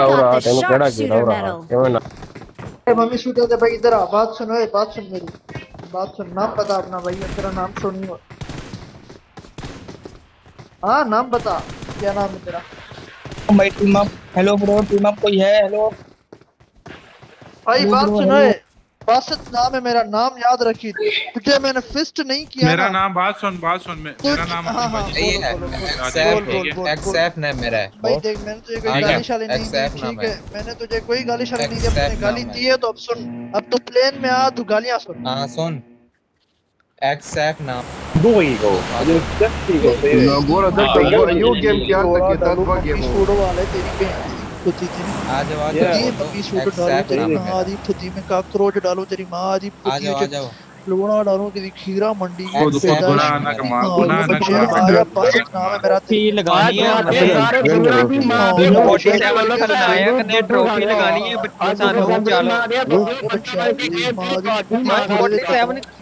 हो तेन कड़ा गिरा हो रहा क्यों ना? ए मम्मी सुन दे भाई इधर आ। बात सुनो ए बात सुन मेरी। बात सुन नाम बता अपना भाई तेरा नाम सुनियो हाँ। नाम बता क्या नाम है तेरा? भाई team up hello bro team up कोई है? हेलो भाई बात सुनो ए बासत नाम है मेरा नाम याद रखी। तुझे मैंने फिस्ट नहीं किया मेरा ना। नाम बात सुन बात सुन मे- मेरा नाम हाँ हाँ है बोल, बोल, बोल, एक्सएफ बोल, बोल, बोल, एक्सएफ ने मेरा है। भाई देख मैंने तुझे कोई आगे, गाली शाली नहीं दी ठीक है। है। मैंने तुझे कोई गाली शाली नहीं दी अपने गाली है। दी है तो अब सुन। अब तू प्लेन में आ तू गालियाँ सुन। हाँ सुन। एक्सएफ नाम। Dorigo. Just Dorigo. ना बोला देख तो बोला यू गेम क्या तक ये तक वो गेम शूडो वाले तेरी बहन खुदी थी आ जाओ आ Yeah. ये जाओ पपी डालो तेरी है। माँ दी खुदी में काकरोच डालो तेरी माँ दी आ आ जाओ। लूना डालो तेरी खीरा मंडी। को गुनाह ना कमा गुनाह ना बच्चे कमा पास नाम है मेरा ट्रॉफी लगानी है फोर्टी सेवन खलनायक ने ट्रॉफी लगानी है बच्चे सानू चलो। फोर्टी सेवन फोर्टी सेवन खलनायक पढ़ लो आके फोर्टी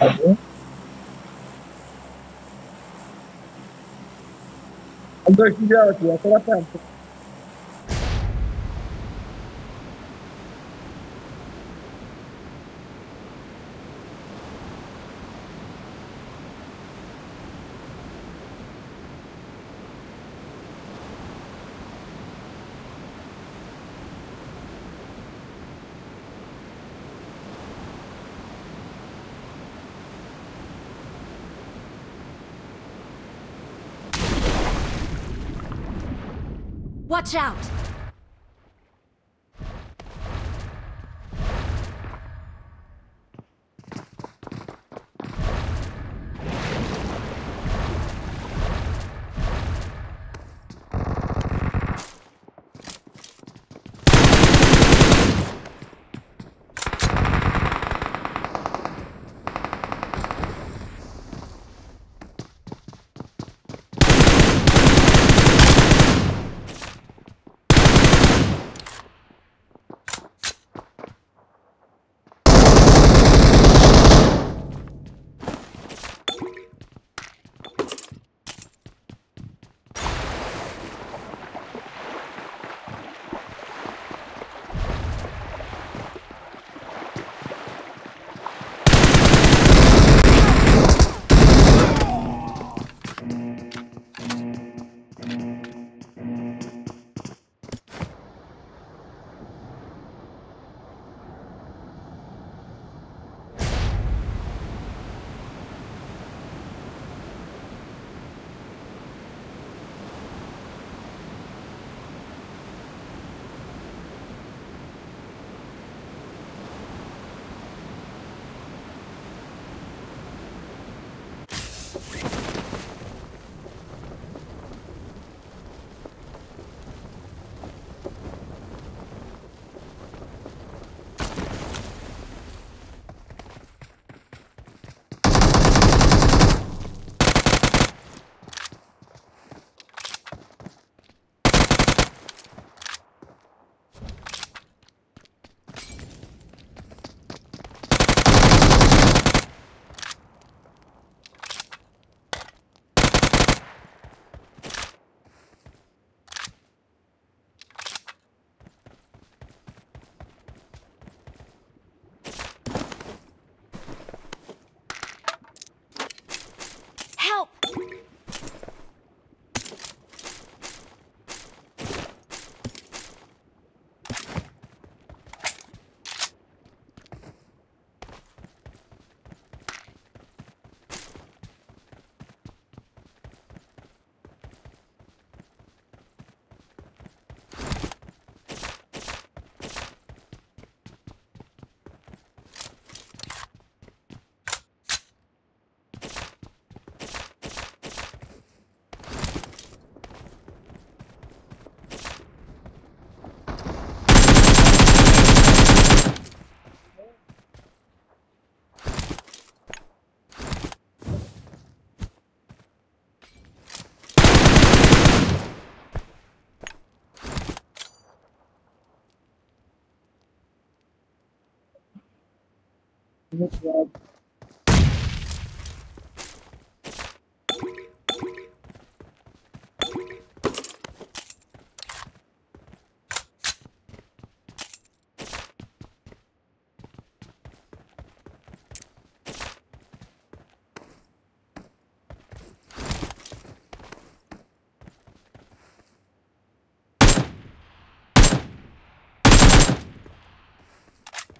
अंदर की जा रही है थोड़ा सा Watch out!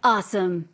Awesome.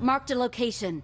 Marked a location.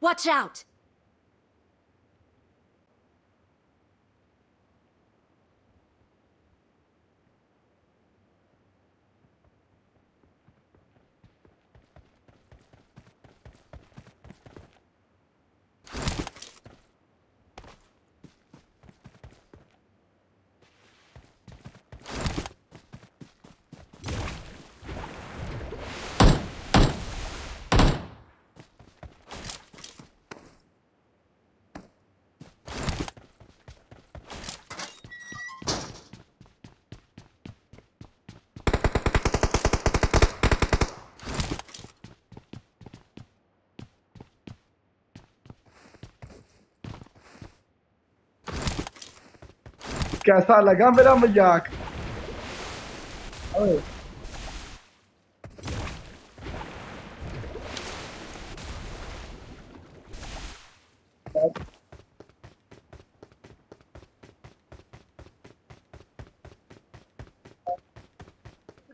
Watch out! कैसा लगा मेरा मज़ाक।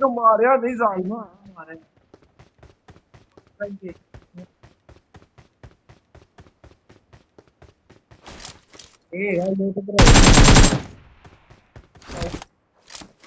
तो मारिया नहीं जालमा मारे। ए यार ये तो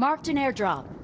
Marked an airdrop.